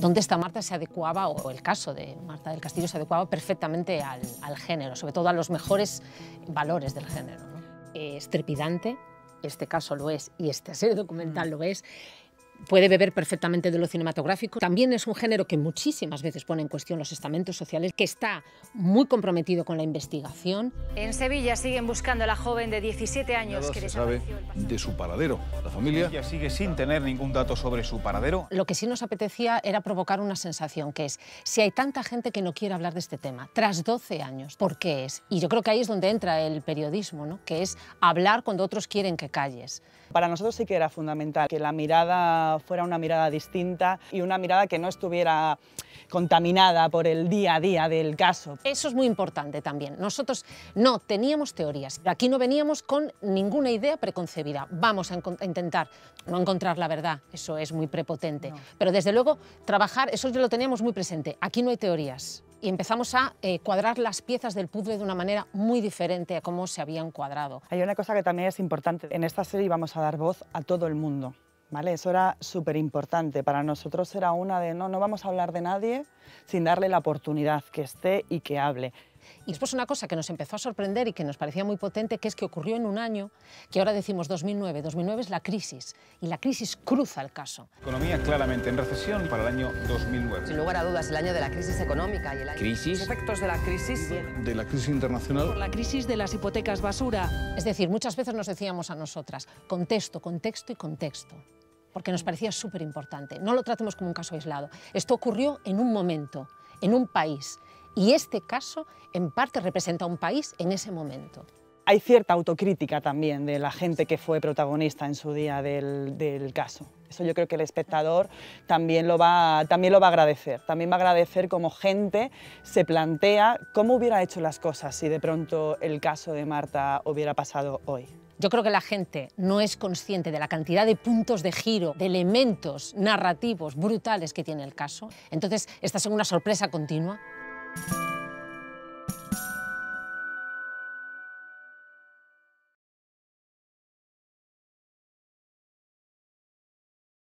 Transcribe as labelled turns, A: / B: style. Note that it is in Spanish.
A: donde esta Marta se adecuaba, o el caso de Marta del Castillo se adecuaba perfectamente al, género, sobre todo a los mejores valores del género. Es trepidante, este caso lo es y esta serie documental mm. lo es, puede beber perfectamente de lo cinematográfico. También es un género que muchísimas veces pone en cuestión los estamentos sociales, que está muy comprometido con la investigación.
B: En Sevilla siguen buscando a la joven de 17 años que
C: se sabe de su paradero. La familia
D: Ella sigue sin tener ningún dato sobre su paradero.
A: Lo que sí nos apetecía era provocar una sensación, que es, si hay tanta gente que no quiere hablar de este tema, tras 12 años, ¿por qué es? Y yo creo que ahí es donde entra el periodismo, ¿no? que es hablar cuando otros quieren que calles.
E: Para nosotros sí que era fundamental que la mirada fuera una mirada distinta y una mirada que no estuviera contaminada por el día a día del caso.
A: Eso es muy importante también. Nosotros no teníamos teorías. Aquí no veníamos con ninguna idea preconcebida. Vamos a, intentar no encontrar la verdad, eso es muy prepotente. Pero desde luego trabajar, eso ya lo teníamos muy presente. Aquí no hay teorías y empezamos a eh, cuadrar las piezas del puzzle de una manera muy diferente a cómo se habían cuadrado.
E: Hay una cosa que también es importante. En esta serie vamos a dar voz a todo el mundo. ¿Vale? Eso era súper importante. Para nosotros era una de no, no vamos a hablar de nadie sin darle la oportunidad que esté y que hable.
A: Y después una cosa que nos empezó a sorprender y que nos parecía muy potente, que es que ocurrió en un año, que ahora decimos 2009, 2009 es la crisis, y la crisis cruza el caso.
D: Economía claramente en recesión para el año 2009.
F: Sin lugar a dudas, el año de la crisis económica y el año...
C: ¿Crisis?
F: Los efectos de la crisis...
C: De la crisis internacional.
G: Por la crisis de las hipotecas basura.
A: Es decir, muchas veces nos decíamos a nosotras, contexto, contexto y contexto porque nos parecía súper importante. No lo tratemos como un caso aislado. Esto ocurrió en un momento, en un país, y este caso, en parte, representa un país en ese momento.
E: Hay cierta autocrítica también de la gente que fue protagonista en su día del, caso. Eso yo creo que el espectador también lo, va, también lo va a agradecer. También va a agradecer cómo gente se plantea cómo hubiera hecho las cosas si de pronto el caso de Marta hubiera pasado hoy.
A: Yo creo que la gente no es consciente de la cantidad de puntos de giro, de elementos narrativos brutales que tiene el caso. Entonces, esta es una sorpresa continua.